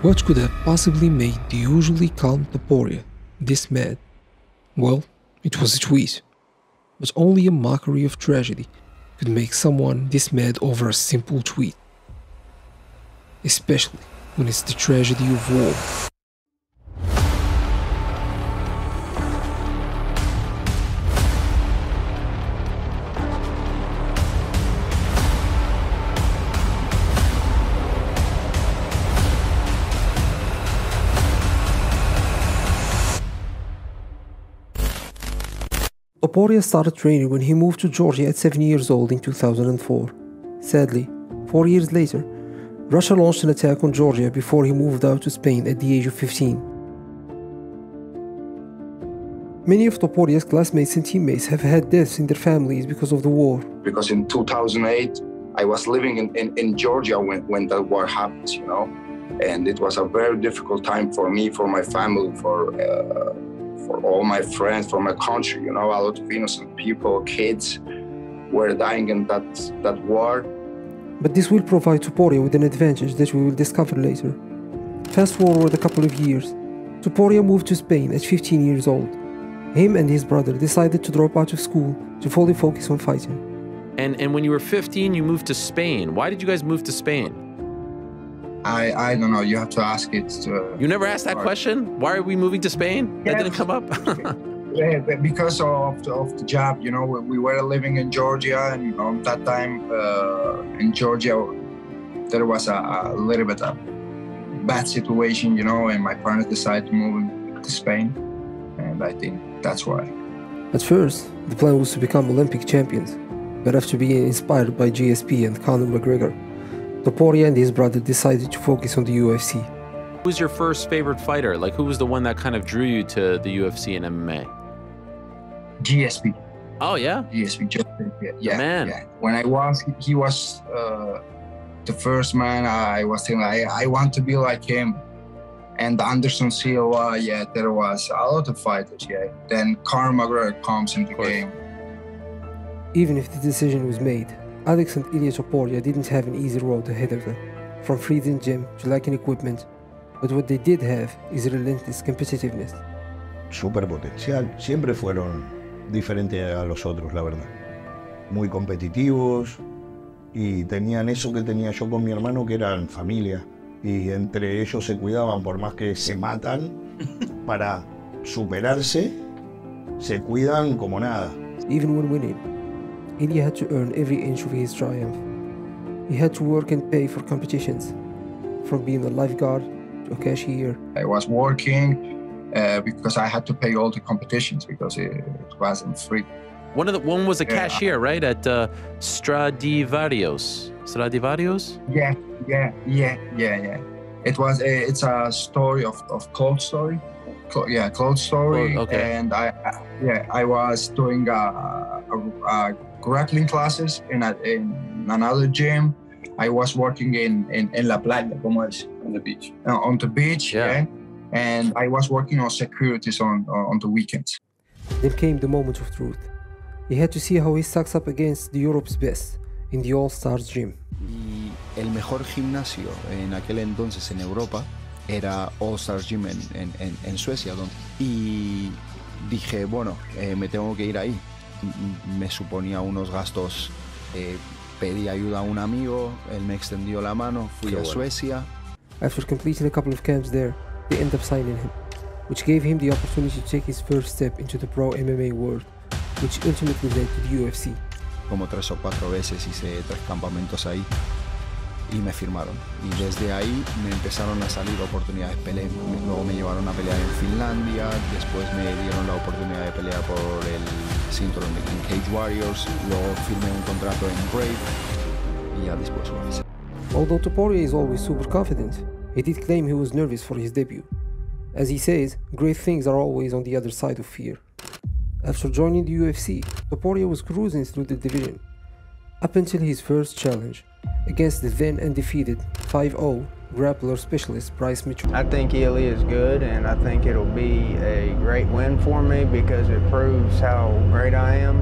What could have possibly made the usually calm Topuria this mad? Well, it was a tweet. But only a mockery of tragedy could make someone this mad over a simple tweet. Especially when it's the tragedy of war. Topuria started training when he moved to Georgia at 7 years old in 2004. Sadly, four years later, Russia launched an attack on Georgia before he moved out to Spain at the age of 15. Many of Topuria's classmates and teammates have had deaths in their families because of the war. Because in 2008, I was living in, in, in Georgia when, when the war happened, you know, and it was a very difficult time for me, for my family, for uh, for all my friends, for my country. You know, a lot of innocent people, kids, were dying in that that war. But this will provide Topuria with an advantage that we will discover later. Fast forward a couple of years. Topuria moved to Spain at 15 years old. Him and his brother decided to drop out of school to fully focus on fighting. And and when you were 15, you moved to Spain. Why did you guys move to Spain? I I don't know. You have to ask it. To, you never asked that question. Why are we moving to Spain? That didn't come up. yeah, because of the, of the job. You know, we were living in Georgia, and you know, that time uh, in Georgia, there was a, a little bit of bad situation. You know, and my parents decided to move to Spain, and I think that's why. At first, the plan was to become Olympic champions, but after being inspired by GSP and Conor McGregor, Topuria and his brother decided to focus on the UFC. Who was your first favorite fighter? Like, who was the one that kind of drew you to the UFC and MMA? GSP. Oh yeah. GSP. Yeah. yeah man. Yeah. When I was, he was uh, the first man. I was thinking, I, I want to be like him. And Anderson Silva, yeah, there was a lot of fighters, yeah. Then Conor McGregor comes into the game. Even if the decision was made, Alex and Ilia Topuria didn't have an easy road ahead of them, from freezing gym to lacking equipment, but what they did have is relentless competitiveness. Super potencial, siempre fueron diferentes a los otros, la verdad. Muy competitivos y tenían eso que tenía yo con mi hermano, que eran familia. Y entre ellos se cuidaban, por más que se matan, para superarse, se cuidan como nada. Even when winning, Ilya had to earn every inch of his triumph. He had to work and pay for competitions, from being a lifeguard to a cashier. I was working uh, because I had to pay all the competitions because it, it wasn't free. One of the one was a yeah. cashier, right, at uh, Stradivarius. Stradivarius? Yeah, yeah, yeah, yeah, yeah. It was a, it's a story of of clothes story. Cl- yeah, clothes story. Oh, okay. And I, yeah, I was doing a, a, a grappling classes in, a, in another gym. I was working in, in, in La Playa, como es? On the beach. Uh, on the beach, yeah. yeah. And I was working on securities on, uh, on the weekends. Then came the moment of truth. He had to see how he stacks up against the Europe's best in the All Stars Gym. Y el mejor gimnasio en aquel entonces en Europa era All Stars Gym en, en, en Suecia. Y dije, bueno, eh, me tengo que ir ahí. Me suponía unos gastos. Eh, pedí ayuda a un amigo, él me extendió la mano, fui a Suecia. After completing a couple of camps there, they ended up signing him, which gave him the opportunity to take his first step into the pro MMA world, which ultimately led to the UFC. Como tres o cuatro veces hice tres campamentos ahí y me firmaron. Y desde ahí me empezaron a salir oportunidades de pelea. Luego me llevaron a pelear en Finlandia, después me dieron la oportunidad de pelear por el cinturón King Cage Warriors, luego firmé un contrato en Brave y ya después hice. Although Topuria is always super confident, he did claim he was nervous for his debut. As he says, great things are always on the other side of fear. After joining the UFC, Topuria was cruising through the division, up until his first challenge, against the then undefeated 5-0 grappler specialist Bryce Mitchell. I think Ely is good and I think it'll be a great win for me because it proves how great I am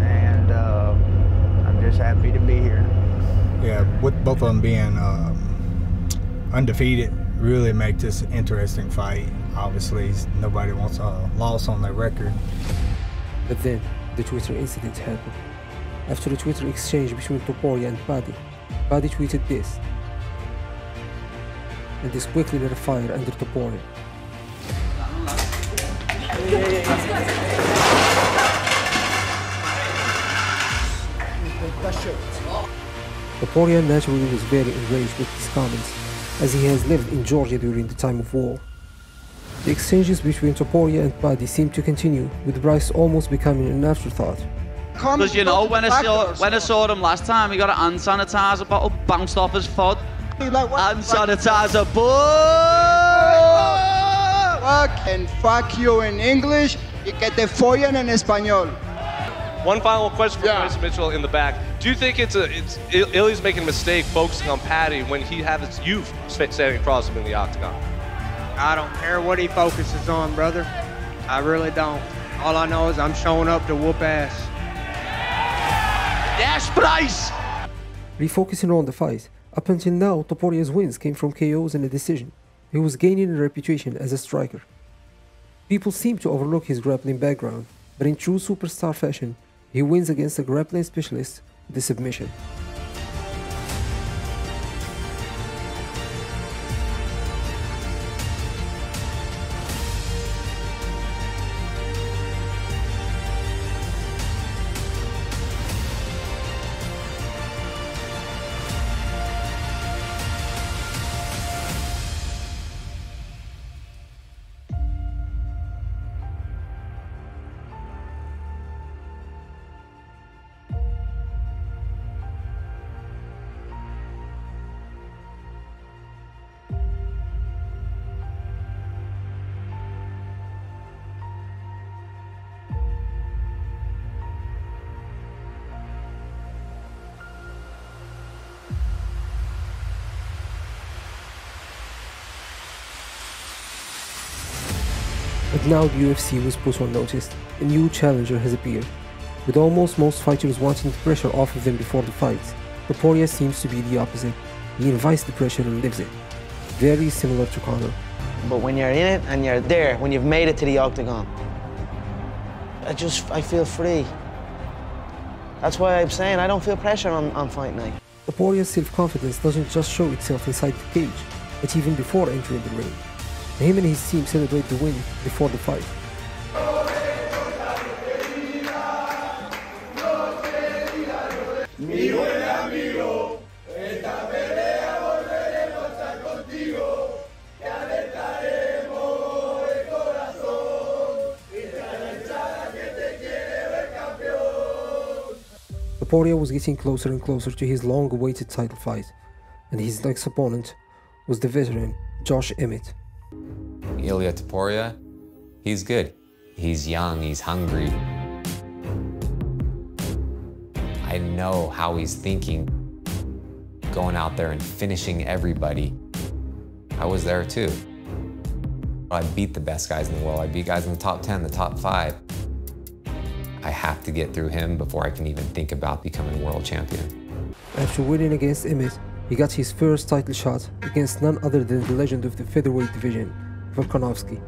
and uh, I'm just happy to be here. Yeah, with both of them being um, undefeated, really make this an interesting fight. Obviously, nobody wants a loss on their record. But then, the Twitter incident happened. After a Twitter exchange between Topuria and Paddy, Paddy tweeted this. And this quickly lit a fire under Topuria. Topuria naturally was very enraged with these comments, as he has lived in Georgia during the time of war. The exchanges between Topuria and Paddy seemed to continue, with Bryce almost becoming an afterthought. Because you know, when I saw when I saw him last time, he got an hand sanitizer bottle bounced off his foot. Hand sanitizer, boy! Fuck and fuck you in English y que te follen en español. One final question for Bryce Mitchell in the back. Do you think it's a it's Illy's making a mistake focusing on Paddy when he has his youth standing across him in the octagon? I don't care what he focuses on, brother. I really don't. All I know is I'm showing up to whoop ass. Yes, Bryce! Refocusing on the fight, up until now, Topuria's wins came from KOs and a decision. He was gaining a reputation as a striker. People seem to overlook his grappling background, but in true superstar fashion, he wins against a grappling specialist with a submission. But now the UFC was put on notice. A new challenger has appeared. With almost most fighters wanting the pressure off of them before the fights, Topuria seems to be the opposite. He invites the pressure and lives it. Very similar to Conor. But when you're in it and you're there, when you've made it to the octagon, I just, I feel free. That's why I'm saying I don't feel pressure on, on fight night. Topuria's self-confidence doesn't just show itself inside the cage, but even before entering the ring. Him and his team celebrate the win before the fight. Mi buen amigo, esta pelea volveremos a estar contigo. Te alentaremos el corazón. Y esta hinchada que te quiere ver campeón. Topuria was getting closer and closer to his long-awaited title fight, and his next opponent was the veteran Josh Emmett. Ilya Topuria, he's good. He's young, he's hungry. I know how he's thinking, going out there and finishing everybody. I was there too. I beat the best guys in the world. I beat guys in the top 10, the top five. I have to get through him before I can even think about becoming world champion. After winning against Emmett, he got his first title shot against none other than the legend of the featherweight division, Volkanovski.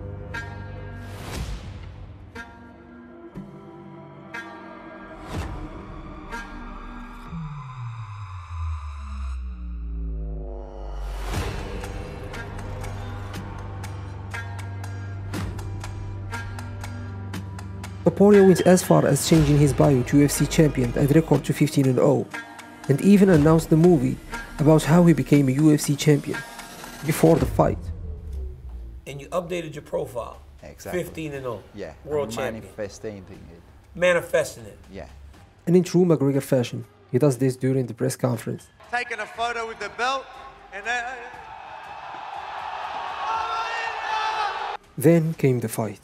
Topuria went as far as changing his bio to UFC champion and record to 15 and 0, and even announced the movie about how he became a UFC champion before the fight. And you updated your profile. Exactly. 15 and 0. Yeah. World I'm champion. Manifesting it. Manifesting it. Yeah. And in true McGregor fashion, he does this during the press conference. Taking a photo with the belt, and then. Uh, then came the fight.